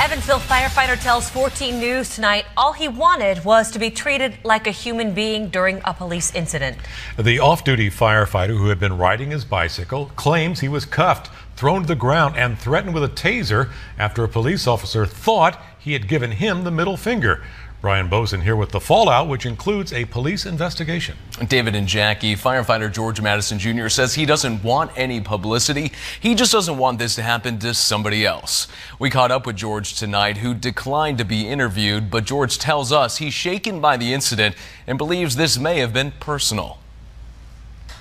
Evansville firefighter tells 14 News tonight all he wanted was to be treated like a human being during a police incident. The off duty firefighter who had been riding his bicycle claims he was cuffed, thrown to the ground, and threatened with a taser after a police officer thought he had given him the middle finger. Brian Bozen here with the fallout, which includes a police investigation. David and Jackie, firefighter George Madison Jr. says he doesn't want any publicity. He just doesn't want this to happen to somebody else. We caught up with George tonight, who declined to be interviewed, but George tells us he's shaken by the incident and believes this may have been personal.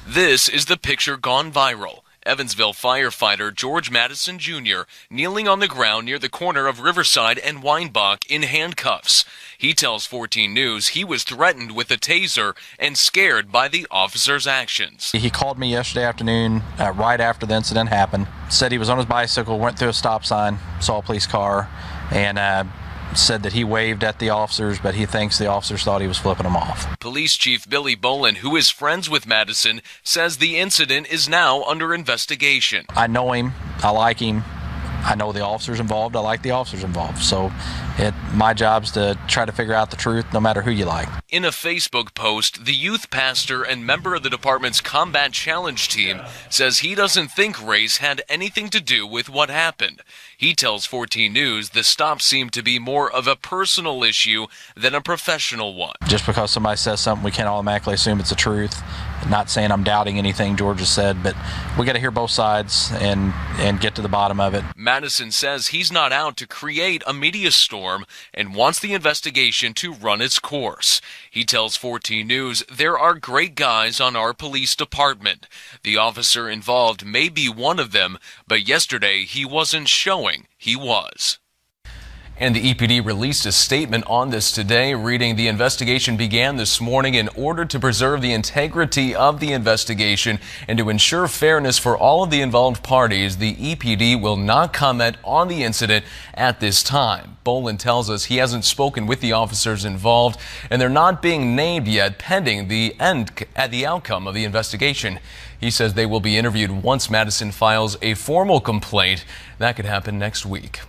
This is the picture gone viral. Evansville firefighter George Madison Jr. kneeling on the ground near the corner of Riverside and Weinbach in handcuffs. He tells 14 News he was threatened with a taser and scared by the officer's actions. He called me yesterday afternoon, uh, right after the incident happened. Said he was on his bicycle, went through a stop sign, saw a police car, and uh, said that he waved at the officers, but he thinks the officers thought he was flipping them off. Police Chief Billy Bolin, who is friends with Madison, says the incident is now under investigation. I know him. I like him. I know the officers involved. I like the officers involved. So it, my job's to try to figure out the truth no matter who you like. In a Facebook post, the youth pastor and member of the department's Combat Challenge team says he doesn't think race had anything to do with what happened. He tells 14 News the stop seemed to be more of a personal issue than a professional one. Just because somebody says something, we can't automatically assume it's the truth. Not saying I'm doubting anything Georgia said, but we got to hear both sides and and get to the bottom of it. Madison says he's not out to create a media storm and wants the investigation to run its course. He tells 14 News there are great guys on our police department. The officer involved may be one of them, but yesterday he wasn't showing he was. And the EPD released a statement on this today, reading the investigation began this morning in order to preserve the integrity of the investigation and to ensure fairness for all of the involved parties. The EPD will not comment on the incident at this time. Bolin tells us he hasn't spoken with the officers involved and they're not being named yet pending the end at the outcome of the investigation. He says they will be interviewed once Madison files a formal complaint. That could happen next week.